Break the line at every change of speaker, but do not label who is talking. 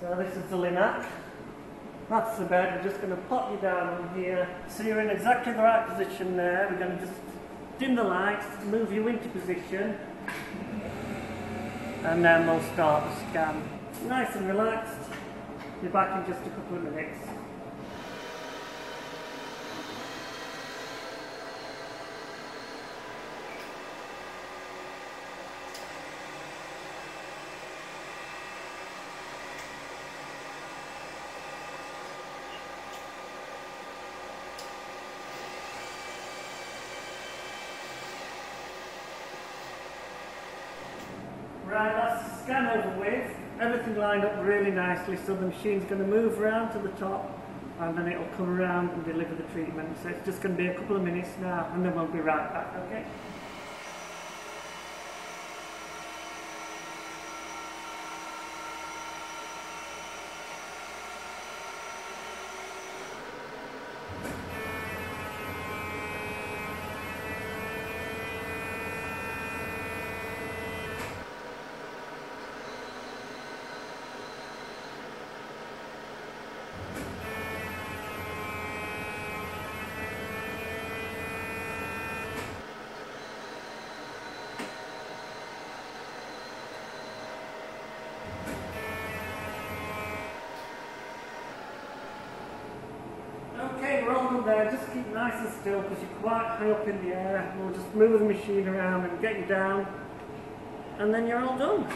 So this is the Linac. That's the bed. We're just going to pop you down on here. So you're in exactly the right position there. We're going to just dim the lights, move you into position, and then we'll start the scan. Nice and relaxed. Be back in just a couple of minutes. Right, that's scan over with. Everything lined up really nicely, so the machine's going to move around to the top and then it'll come around and deliver the treatment. So it's just going to be a couple of minutes now and then we'll be right back, okay? Done there. Just keep nice and still because you're quite high up in the air. We'll just move the machine around and get you down. And then you're all done.